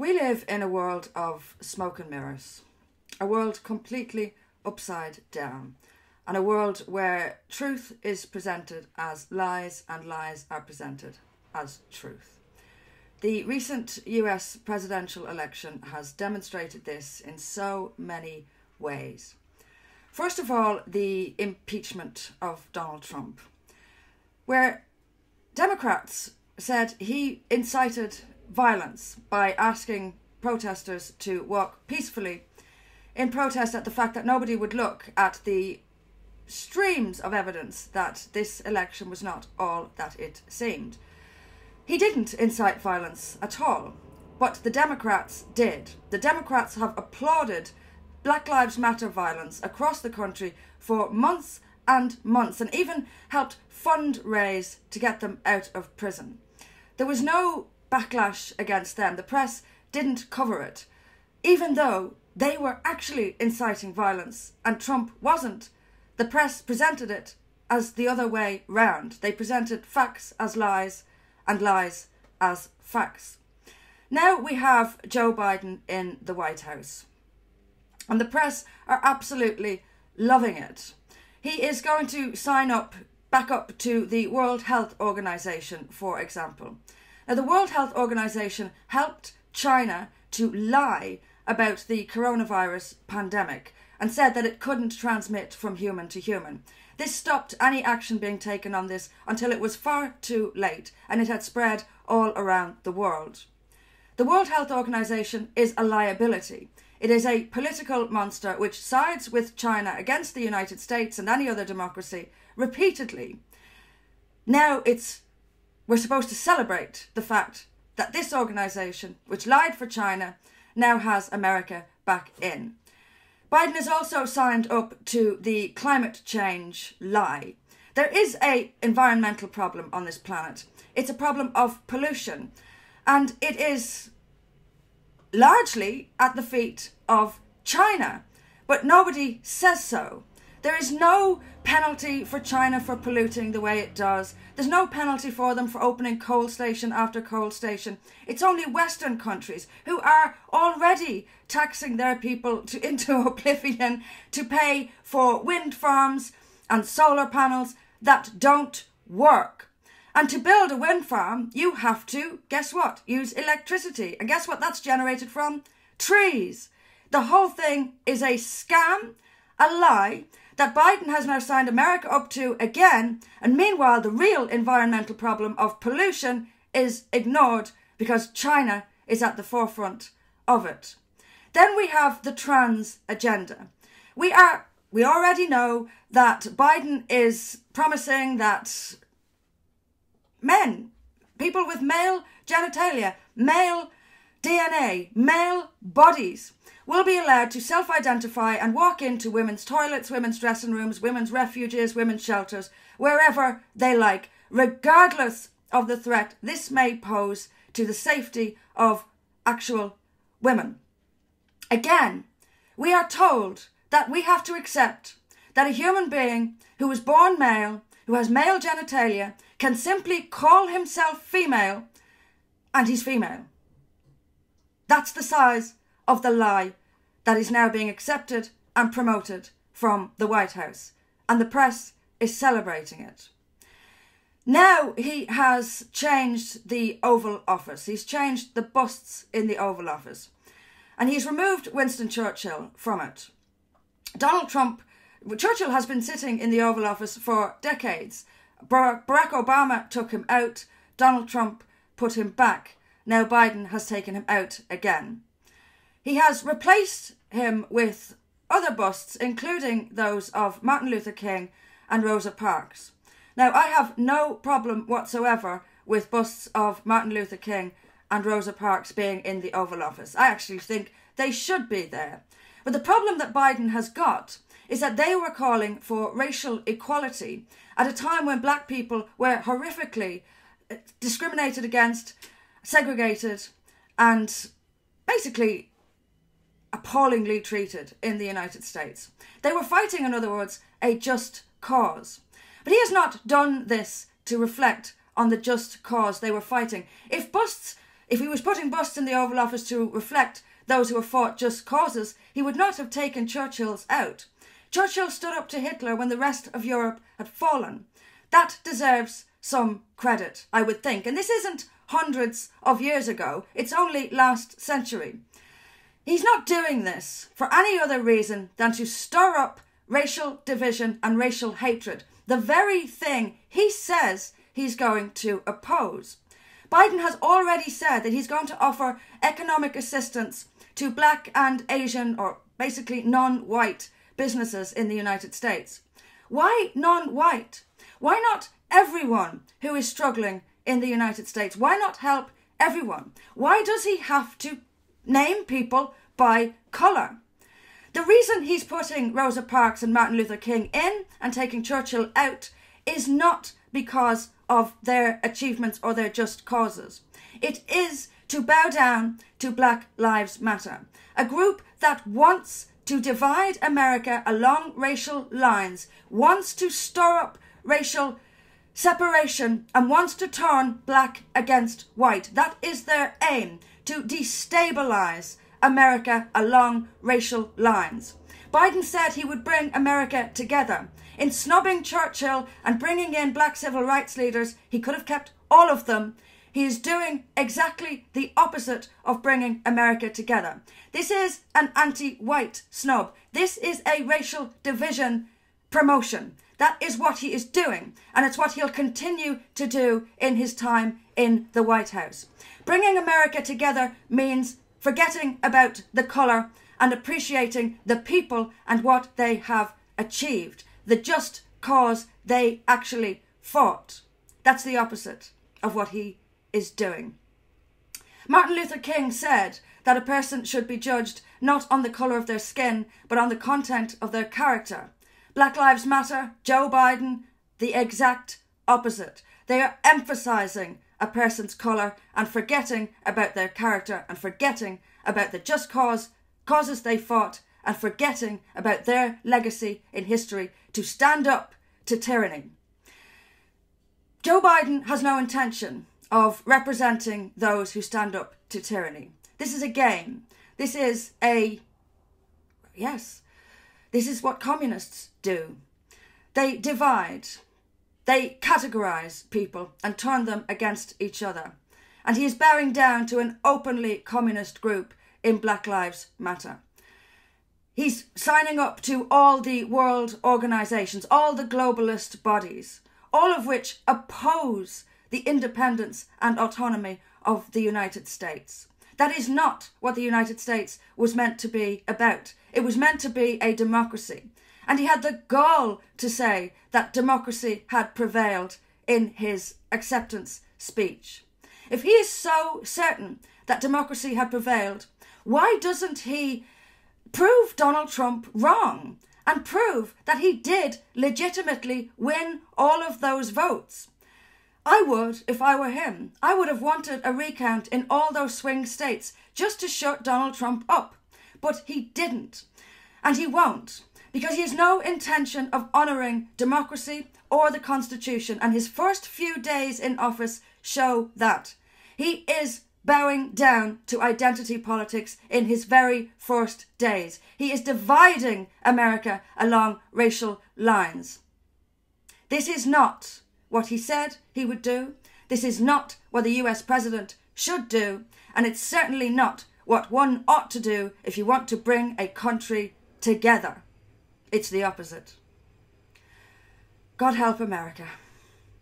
We live in a world of smoke and mirrors, a world completely upside down, and a world where truth is presented as lies and lies are presented as truth. The recent US presidential election has demonstrated this in so many ways. First of all, the impeachment of Donald Trump, where Democrats said he incited violence by asking protesters to walk peacefully in protest at the fact that nobody would look at the streams of evidence that this election was not all that it seemed. He didn't incite violence at all, but the Democrats did. The Democrats have applauded Black Lives Matter violence across the country for months and months and even helped fundraise to get them out of prison. There was no backlash against them. The press didn't cover it, even though they were actually inciting violence and Trump wasn't. The press presented it as the other way round. They presented facts as lies and lies as facts. Now we have Joe Biden in the White House. And the press are absolutely loving it. He is going to sign up back up to the World Health Organization, for example. Now, the World Health Organization helped China to lie about the coronavirus pandemic and said that it couldn't transmit from human to human. This stopped any action being taken on this until it was far too late and it had spread all around the world. The World Health Organization is a liability. It is a political monster which sides with China against the United States and any other democracy repeatedly. Now it's we're supposed to celebrate the fact that this organisation, which lied for China, now has America back in. Biden has also signed up to the climate change lie. There is a environmental problem on this planet. It's a problem of pollution, and it is largely at the feet of China, but nobody says so. There is no penalty for China for polluting the way it does. There's no penalty for them for opening coal station after coal station. It's only Western countries who are already taxing their people to, into oblivion to pay for wind farms and solar panels that don't work. And to build a wind farm, you have to, guess what? Use electricity. And guess what that's generated from? Trees. The whole thing is a scam, a lie, that Biden has now signed America up to again, and meanwhile, the real environmental problem of pollution is ignored because China is at the forefront of it. Then we have the trans agenda. We are we already know that Biden is promising that men, people with male genitalia, male DNA, male bodies will be allowed to self identify and walk into women's toilets, women's dressing rooms, women's refuges, women's shelters, wherever they like, regardless of the threat this may pose to the safety of actual women. Again, we are told that we have to accept that a human being who was born male, who has male genitalia, can simply call himself female and he's female. That's the size of the lie that is now being accepted and promoted from the White House, and the press is celebrating it. Now he has changed the Oval Office. He's changed the busts in the Oval Office. And he's removed Winston Churchill from it. Donald Trump, Churchill has been sitting in the Oval Office for decades. Barack Obama took him out. Donald Trump put him back. Now Biden has taken him out again. He has replaced him with other busts, including those of Martin Luther King and Rosa Parks. Now, I have no problem whatsoever with busts of Martin Luther King and Rosa Parks being in the Oval Office. I actually think they should be there. But the problem that Biden has got is that they were calling for racial equality at a time when black people were horrifically uh, discriminated against, segregated, and basically appallingly treated in the United States. They were fighting, in other words, a just cause. But he has not done this to reflect on the just cause they were fighting. If busts If he was putting busts in the Oval Office to reflect those who have fought just causes, he would not have taken Churchill's out. Churchill stood up to Hitler when the rest of Europe had fallen. That deserves some credit, I would think. And this isn't hundreds of years ago, it's only last century. He's not doing this for any other reason than to stir up racial division and racial hatred, the very thing he says he's going to oppose. Biden has already said that he's going to offer economic assistance to black and Asian, or basically non white, businesses in the United States. Why non white? Why not everyone who is struggling in the United States? Why not help everyone? Why does he have to name people by colour? The reason he's putting Rosa Parks and Martin Luther King in and taking Churchill out is not because of their achievements or their just causes. It is to bow down to Black Lives Matter, a group that wants to divide America along racial lines, wants to stir up racial separation, and wants to turn black against white. That is their aim to destabilize America along racial lines. Biden said he would bring America together. In snubbing Churchill and bringing in black civil rights leaders, he could have kept all of them. He is doing exactly the opposite of bringing America together. This is an anti white snub. This is a racial division promotion. That is what he is doing, and it's what he'll continue to do in his time in the White House. Bringing America together means forgetting about the colour and appreciating the people and what they have achieved, the just cause they actually fought. That's the opposite of what he is doing. Martin Luther King said that a person should be judged not on the colour of their skin, but on the content of their character. Black Lives Matter, Joe Biden, the exact opposite. They are emphasising a person's colour and forgetting about their character and forgetting about the just cause causes they fought and forgetting about their legacy in history to stand up to tyranny. Joe Biden has no intention of representing those who stand up to tyranny. This is a game. This is a yes. This is what communists do. They divide. They categorize people and turn them against each other. And he is bowing down to an openly communist group in Black Lives Matter. He's signing up to all the world organizations, all the globalist bodies, all of which oppose the independence and autonomy of the United States. That is not what the United States was meant to be about. It was meant to be a democracy. And he had the gall to say that democracy had prevailed in his acceptance speech. If he is so certain that democracy had prevailed, why doesn't he prove Donald Trump wrong and prove that he did legitimately win all of those votes? I would, if I were him, I would have wanted a recount in all those swing states just to shut Donald Trump up. But he didn't. And he won't, because he has no intention of honouring democracy or the Constitution, and his first few days in office show that. He is bowing down to identity politics in his very first days. He is dividing America along racial lines. This is not what he said he would do. This is not what the US president should do. And it's certainly not what one ought to do if you want to bring a country together. It's the opposite. God help America.